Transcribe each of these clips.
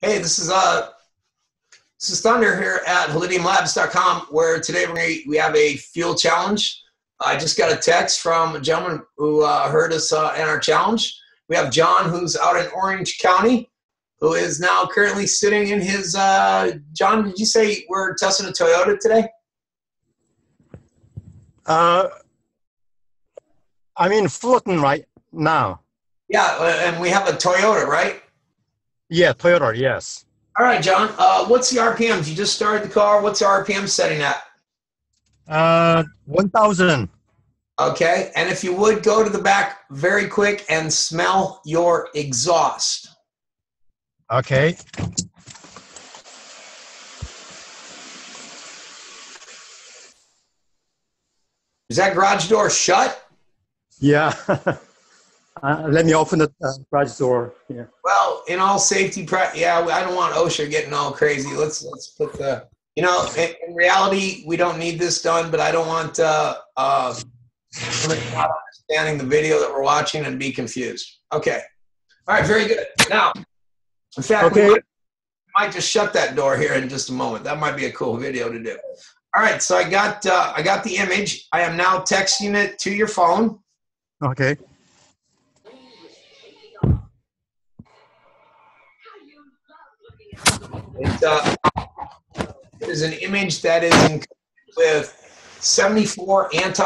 Hey, this is uh, this is Thunder here at HolidiumLabs.com, where today we we have a fuel challenge. I just got a text from a gentleman who uh, heard us uh, in our challenge. We have John, who's out in Orange County, who is now currently sitting in his. Uh, John, did you say we're testing a Toyota today? Uh, I'm in Fulton right now. Yeah, uh, and we have a Toyota, right? Yeah, Toyota, yes. All right, John. Uh, what's the RPMs? You just started the car. What's the RPM setting at? Uh, 1,000. Okay, and if you would go to the back very quick and smell your exhaust. Okay. Is that garage door shut? Yeah. uh, let me open the uh, garage door here. Well, in all safety, pra- yeah, I don't want OSHA getting all crazy. Let's let's put the, you know, in, in reality, we don't need this done, but I don't want uh, uh, not understanding the video that we're watching and be confused. Okay, all right, very good. Now, in fact, we Okay. might, might just shut that door here in just a moment. That might be a cool video to do. All right, so I got uh, I got the image. I am now texting it to your phone. Okay. It, uh, it is an image that is in with 74 anti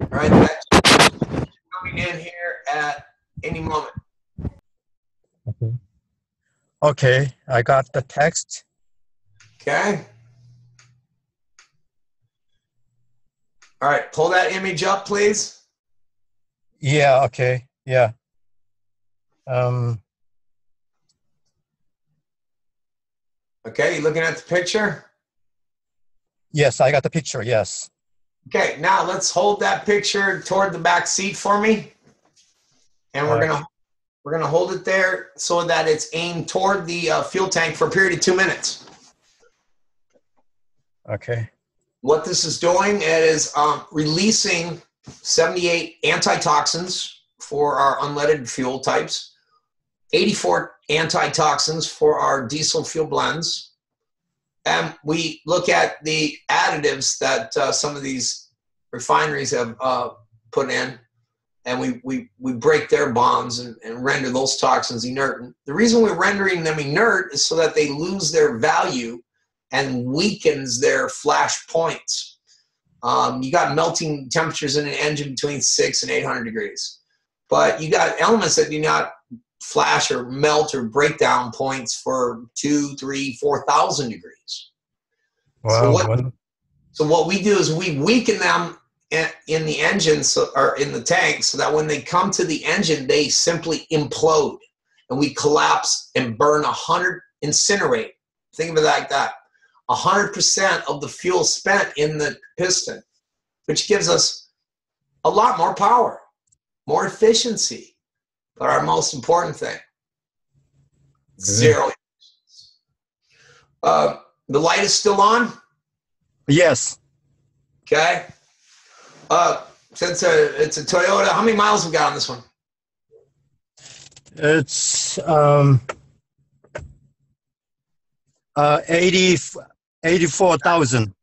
All right, that's coming in here at any moment. Okay, I got the text. Okay. All right, pull that image up, please. Yeah, okay, yeah. Um, Okay, you looking at the picture? yes, I got the picture, yes. Okay, now let's hold that picture toward the back seat for me. And we're Alright. gonna we're gonna hold it there so that it's aimed toward the uh, fuel tank for a period of two minutes. Okay, What this is doing is um, releasing 78 antitoxins for our unleaded fuel types, 84 antitoxins for our diesel fuel blends, and we look at the additives that uh, some of these refineries have uh, put in, and we, we, we break their bonds and, and render those toxins inert. And the reason we're rendering them inert is so that they lose their value and weakens their flash points. Um, you got melting temperatures in an engine between six and 800 degrees, but you got elements that do not flash or melt or break down points for two, three, four thousand degrees. well, what- So what we do is we weaken them in, in the engine so, or in the tank so that when they come to the engine, they simply implode and we collapse and burn a hundred, incinerate. Think of it like that. A hundred percent of the fuel spent in the piston, which gives us a lot more power, more efficiency. But our most important thing, zero. Uh, the light is still on. yes. Okay. Uh, since uh, it's a Toyota, how many miles we got on this one? It's um, uh, 80, 84,000.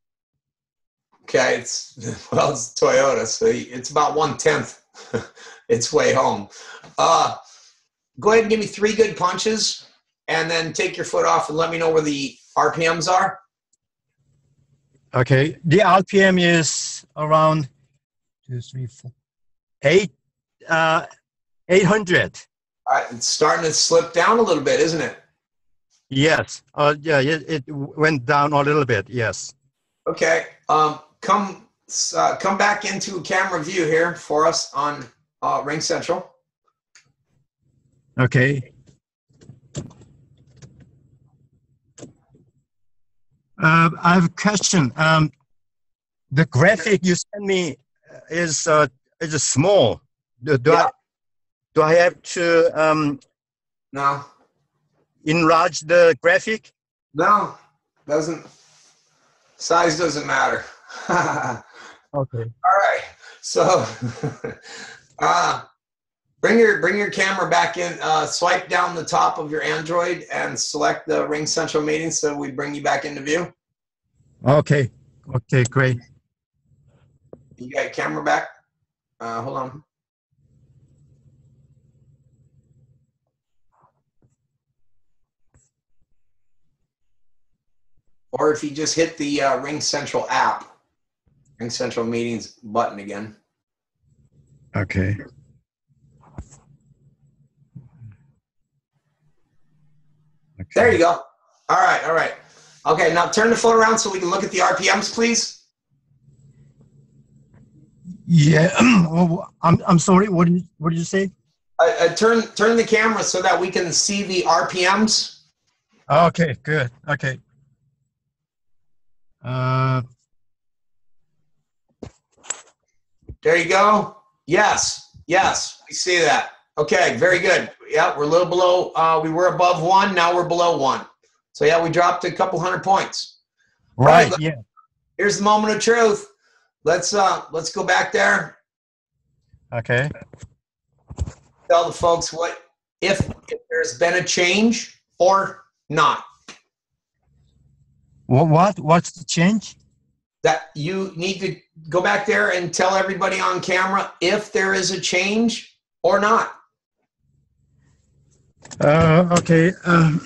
Okay, it's well, it's Toyota, so it's about one tenth. it's way home. Uh, go ahead and give me three good punches, and then take your foot off and let me know where the RPMs are. Okay, the RPM is around two, three, four, eight, uh, 800. All right, it's starting to slip down a little bit, isn't it? Yes. Uh, yeah, it, it went down a little bit. Yes. Okay. Um, come uh, come back into camera view here for us on uh, Ring Central. Okay. Uh, I have a question. Um, the graphic you sent me is uh, is small. Do, do Yeah. I do I have to um, No, enlarge the graphic? no, doesn't. Size doesn't matter. Okay. All right. So, Uh, bring your bring your camera back in. Uh, swipe down the top of your Android and select the Ring Central meeting so we bring you back into view. Okay. Okay, great. You got your camera back? Uh, hold on. Or if you just hit the uh, Ring Central app, Ring Central Meetings button again. Okay. okay. There you go. All right, all right. Okay, now turn the phone around so we can look at the RPMs, please. Yeah. oh, I'm I'm sorry. What did you, what did you say? Uh, uh, turn turn the camera so that we can see the RPMs. Okay, good. Okay. Uh, There you go. Yes, yes, we see that. Okay, very good. Yeah, we're a little below. Uh, we were above one. Now we're below one. So yeah, we dropped a couple hundred points. right. Right. Yeah. Here's the moment of truth. Let's uh, let's go back there. Okay. Tell the folks what if, if there's been a change or not. What what what's the change? That you need to go back there and tell everybody on camera if there is a change or not. Uh, okay. Um,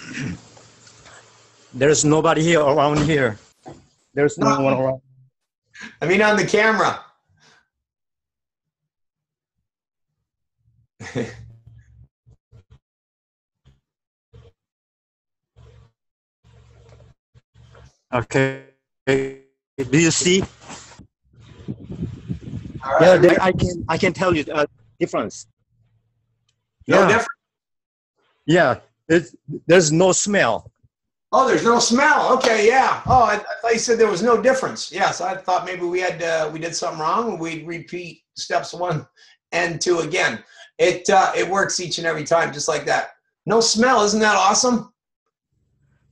there's nobody here around here. There's no No. one around. I mean, on the camera. Okay. Do you see? All right. Yeah, there, I can I can tell you uh, difference. no yeah. difference. Yeah, it's, there's no smell. Oh, there's no smell. Okay, yeah. Oh, I, I thought you said there was no difference. Yes, I thought maybe we had uh, we did something wrong. We'd repeat steps one and two again. It uh, it works each and every time, just like that. No smell. Isn't that awesome?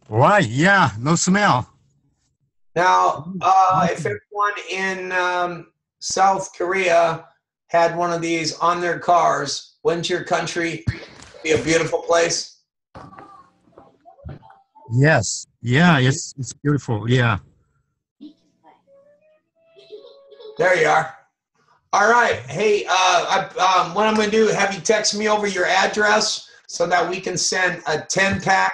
Right? Yeah, no smell. Now, uh, if everyone in um, South Korea had one of these on their cars, wouldn't your country be a beautiful place? Yes. Yeah, it's it's beautiful. Yeah. There you are. All right. Hey, uh, I, um, what I'm going to do, have you text me over your address so that we can send a 10 pack.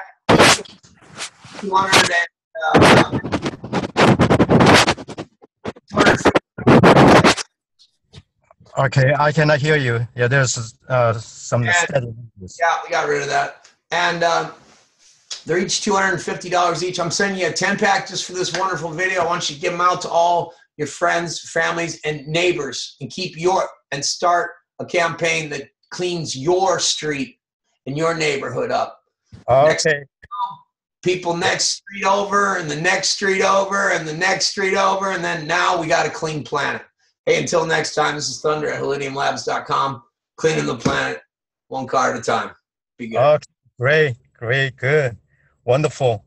200 and, uh, 250 Okay, I cannot hear you. Yeah, there's uh, some Yeah. steady. Yeah, we got rid of that. And um, they're each $250 each. I'm sending you a 10 pack just for this wonderful video. I want you to give them out to all your friends, families, and neighbors and keep your and start a campaign that cleans your street and your neighborhood up. Okay. People next street over and the next street over and the next street over. And then now we got a clean planet. Hey, until next time, this is Thunder at HolidiumLabs.com, cleaning the planet one car at a time. Be good. Okay. Great. Great. Good. Wonderful.